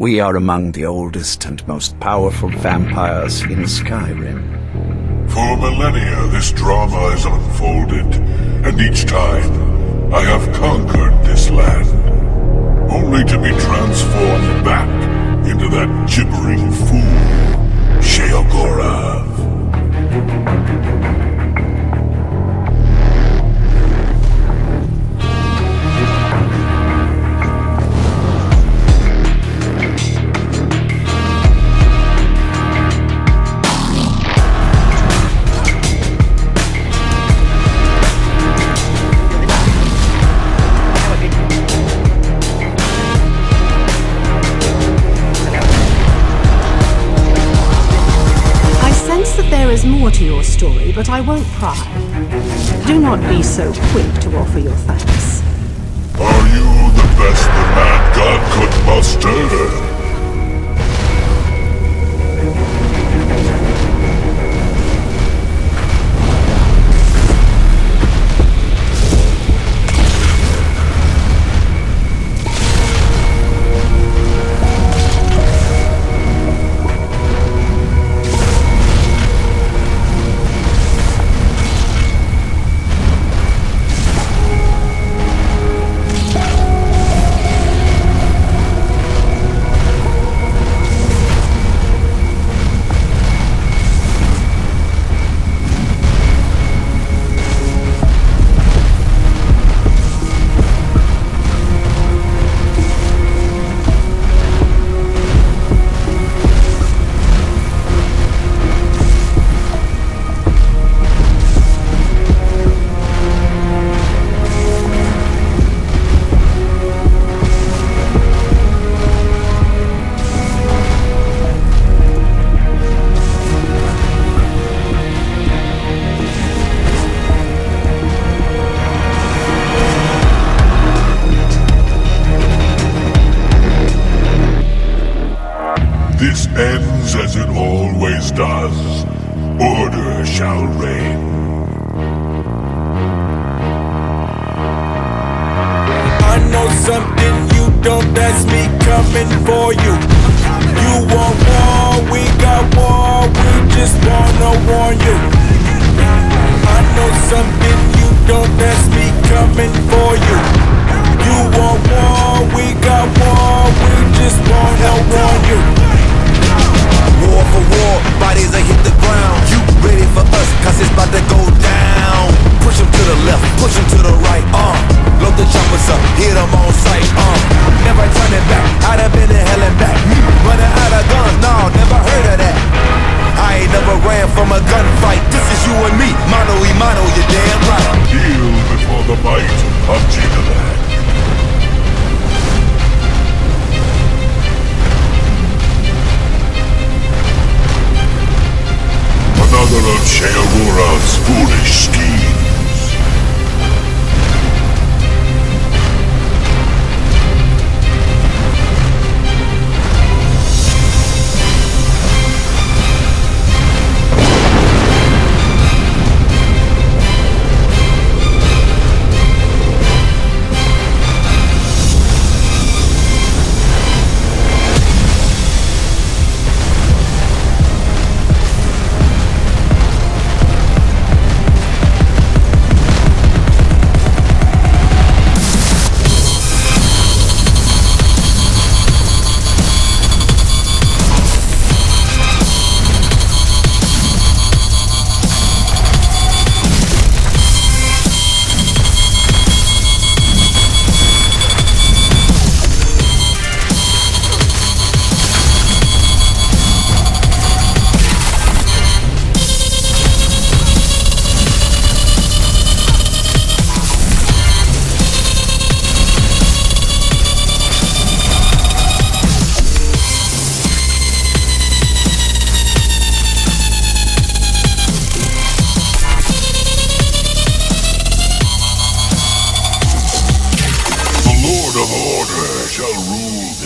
We are among the oldest and most powerful vampires in Skyrim. For millennia, this drama has unfolded, and each time, I have conquered this land. Only to be transformed back into that gibbering fool, Sheogorath. Story, but I won't pry. Do not be so quick to offer your thanks. Are you the best the mad god could muster? This ends as it always does. Order shall reign. I know something you don't, that's me coming for you. You want war, we got war, we just wanna warn you. I know something you don't, that's me coming for you. You want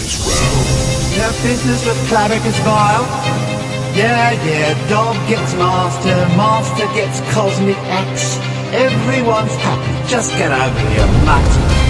this realm. No business with Clavicus Vile. Yeah, yeah, dog gets master, master gets cosmic X. Everyone's happy, just get over your mutt.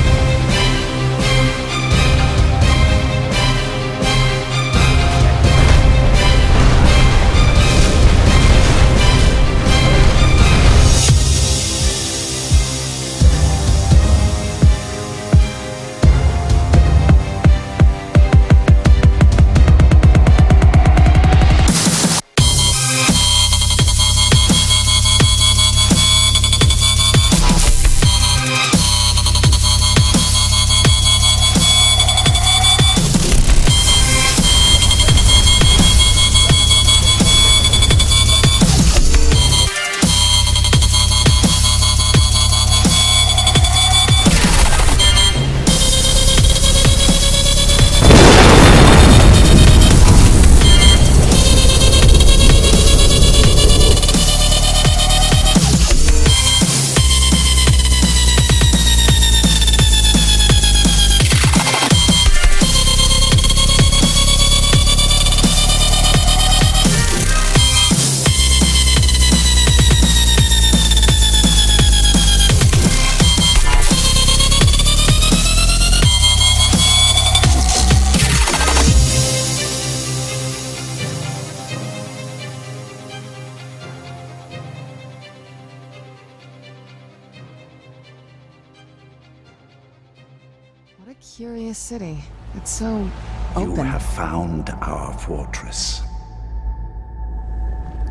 Curious city. It's so open. You have found our fortress.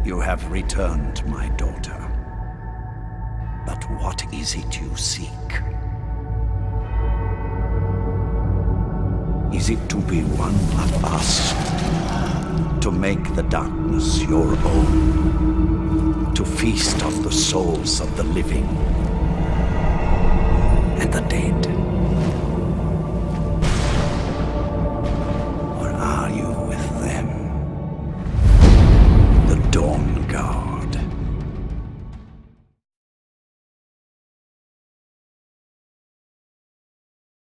You have returned my daughter. But what is it you seek? Is it to be one of us? To make the darkness your own? To feast on the souls of the living and the dead?